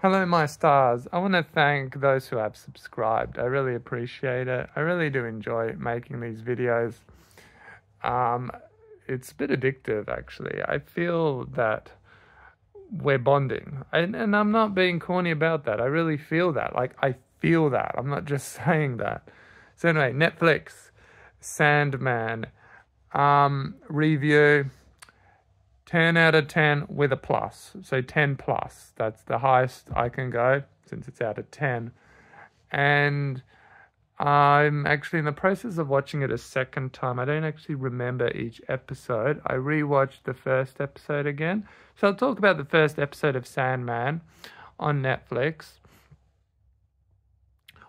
Hello, my stars. I want to thank those who have subscribed. I really appreciate it. I really do enjoy making these videos. Um, it's a bit addictive, actually. I feel that we're bonding. And, and I'm not being corny about that. I really feel that. Like, I feel that. I'm not just saying that. So, anyway, Netflix, Sandman, um, review. 10 out of 10 with a plus. So 10 plus. That's the highest I can go since it's out of 10. And I'm actually in the process of watching it a second time. I don't actually remember each episode. I rewatched the first episode again. So I'll talk about the first episode of Sandman on Netflix.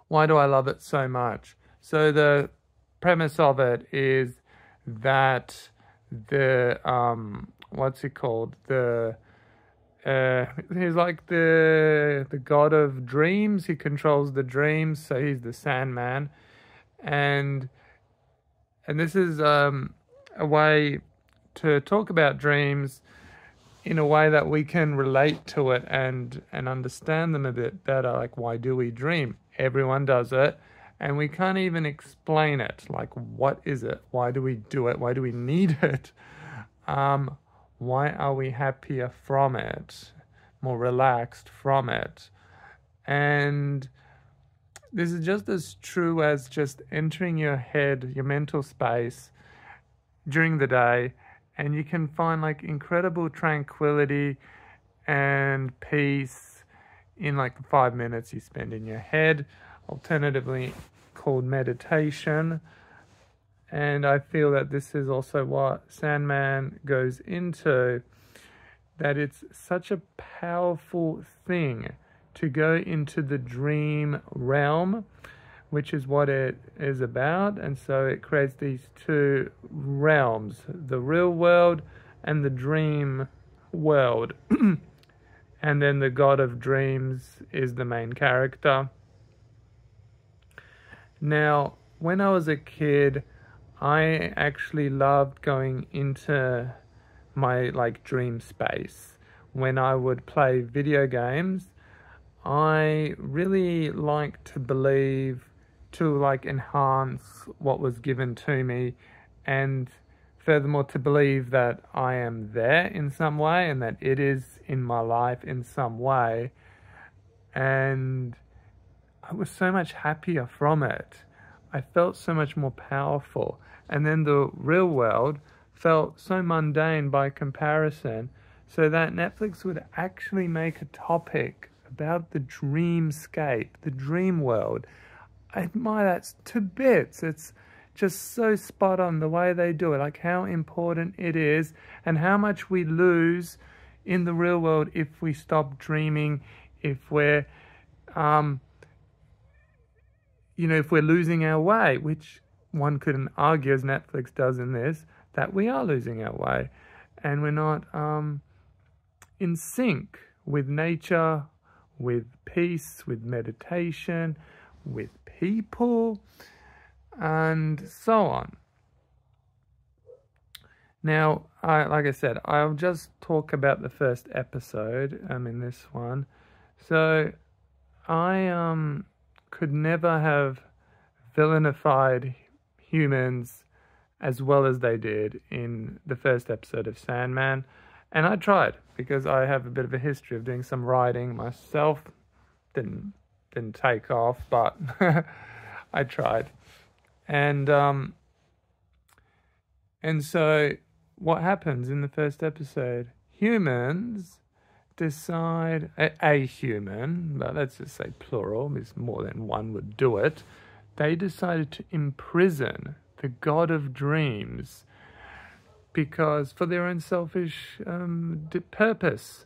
Why do I love it so much? So the premise of it is that the um what's he called? The uh, he's like the the god of dreams. He controls the dreams, so he's the Sandman, and and this is um, a way to talk about dreams in a way that we can relate to it and and understand them a bit better. Like, why do we dream? Everyone does it, and we can't even explain it. Like, what is it? Why do we do it? Why do we need it? Um, why are we happier from it, more relaxed from it? And this is just as true as just entering your head, your mental space during the day, and you can find like incredible tranquility and peace in like the five minutes you spend in your head, alternatively called meditation. And I feel that this is also what Sandman goes into that it's such a powerful thing to go into the dream realm, which is what it is about. And so it creates these two realms the real world and the dream world. and then the god of dreams is the main character. Now, when I was a kid, I actually loved going into my like dream space when I would play video games. I really like to believe to like enhance what was given to me and furthermore to believe that I am there in some way and that it is in my life in some way and I was so much happier from it. I felt so much more powerful and then the real world felt so mundane by comparison, so that Netflix would actually make a topic about the dreamscape, the dream world. I admire that to bits. It's just so spot on the way they do it, like how important it is and how much we lose in the real world if we stop dreaming, if we're, um, you know, if we're losing our way, which one couldn't argue, as Netflix does in this, that we are losing our way and we're not um, in sync with nature, with peace, with meditation, with people, and so on. Now, I, like I said, I'll just talk about the first episode um, in this one. So, I um, could never have villainified humans as well as they did in the first episode of Sandman. And I tried because I have a bit of a history of doing some writing myself. Didn't didn't take off, but I tried. And um and so what happens in the first episode? Humans decide a, a human, but let's just say plural, because more than one would do it they decided to imprison the god of dreams because for their own selfish um, purpose,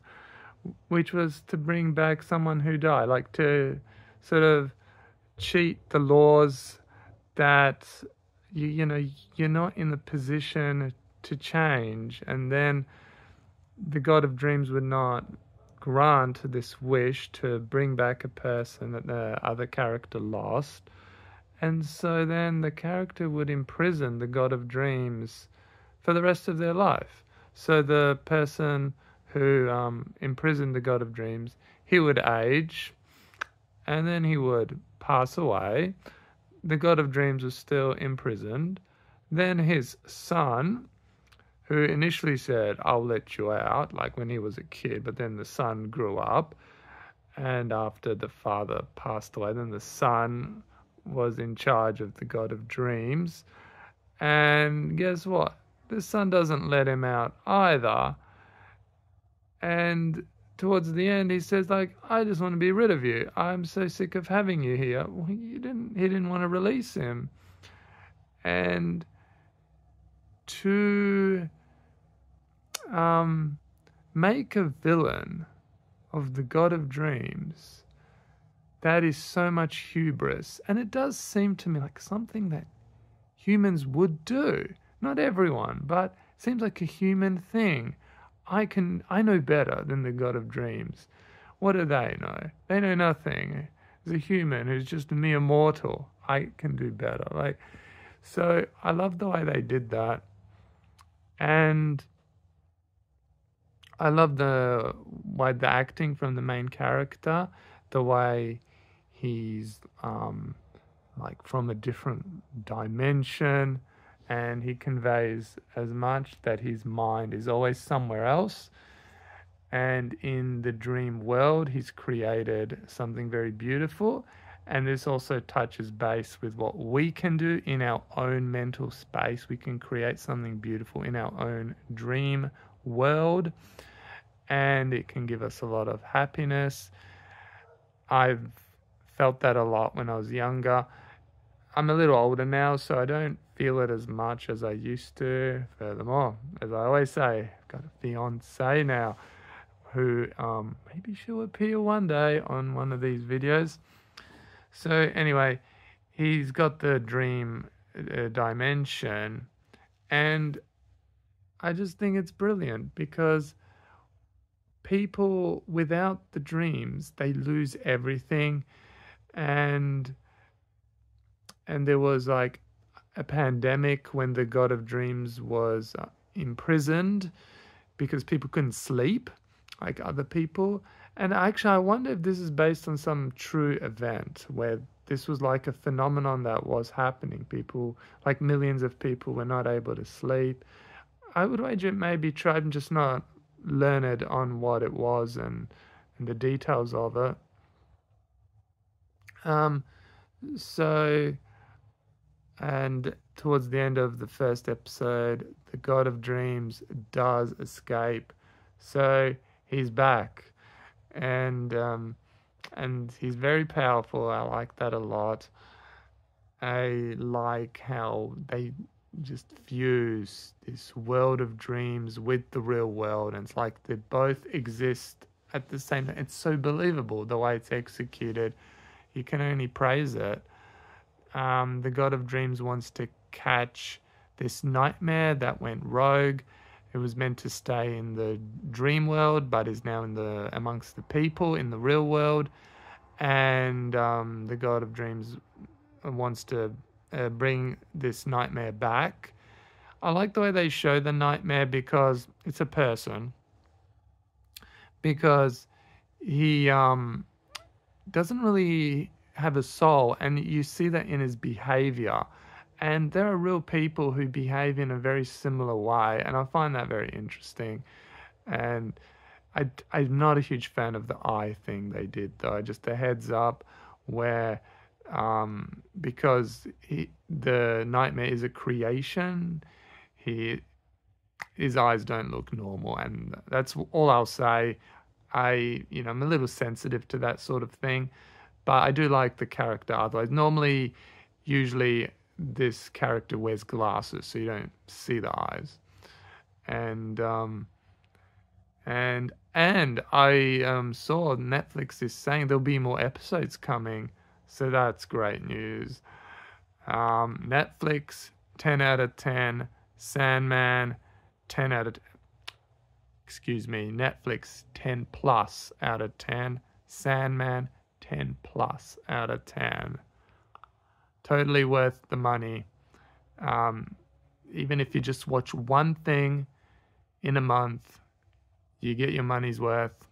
which was to bring back someone who died, like to sort of cheat the laws that you you know you're not in the position to change, and then the god of dreams would not grant this wish to bring back a person that the other character lost and so then the character would imprison the god of dreams for the rest of their life. So the person who um, imprisoned the god of dreams, he would age and then he would pass away. The god of dreams was still imprisoned. Then his son, who initially said, I'll let you out, like when he was a kid, but then the son grew up. And after the father passed away, then the son was in charge of the god of dreams. And guess what? The son doesn't let him out either. And towards the end, he says, like, I just want to be rid of you. I'm so sick of having you here. Well, you didn't, he didn't want to release him. And to um, make a villain of the god of dreams, that is so much hubris. And it does seem to me like something that humans would do. Not everyone, but seems like a human thing. I can I know better than the god of dreams. What do they know? They know nothing. As a human who's just a mere mortal, I can do better. Like so I love the way they did that. And I love the way the acting from the main character, the way he's um, like from a different dimension, and he conveys as much that his mind is always somewhere else. And in the dream world, he's created something very beautiful. And this also touches base with what we can do in our own mental space. We can create something beautiful in our own dream world, and it can give us a lot of happiness. I've felt that a lot when I was younger. I'm a little older now, so I don't feel it as much as I used to. Furthermore, as I always say, I've got a fiance now who um, maybe she'll appear one day on one of these videos. So, anyway, he's got the dream uh, dimension, and I just think it's brilliant because people without the dreams they lose everything. And and there was like a pandemic when the god of dreams was uh, imprisoned because people couldn't sleep like other people. And actually i wonder if this is based on some true event where this was like a phenomenon that was happening. People like millions of people were not able to sleep. I would wager it may be true i'm just not learned on what it was and, and the details of it um, so, and towards the end of the first episode, the God of Dreams does escape. So he's back, and um, and he's very powerful. I like that a lot. I like how they just fuse this world of dreams with the real world, and it's like they both exist at the same time. It's so believable the way it's executed you can only praise it. Um, the God of Dreams wants to catch this nightmare that went rogue. It was meant to stay in the dream world, but is now in the amongst the people in the real world. And um, the God of Dreams wants to uh, bring this nightmare back. I like the way they show the nightmare because it's a person. Because he um, doesn't really have a soul, and you see that in his behavior. And there are real people who behave in a very similar way, and I find that very interesting. And I, I'm not a huge fan of the eye thing they did, though. Just a heads up where, um, because the nightmare is a creation, he his eyes don't look normal, and that's all I'll say. I, you know, I'm a little sensitive to that sort of thing, but I do like the character. Otherwise, normally, usually this character wears glasses, so you don't see the eyes, and um, and and I um, saw Netflix is saying there'll be more episodes coming, so that's great news. Um, Netflix, ten out of ten. Sandman, ten out of excuse me, Netflix 10 plus out of 10, Sandman 10 plus out of 10. Totally worth the money. Um, even if you just watch one thing in a month, you get your money's worth.